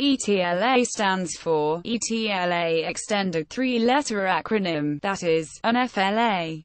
ETLA stands for ETLA extended three-letter acronym, that is, an FLA.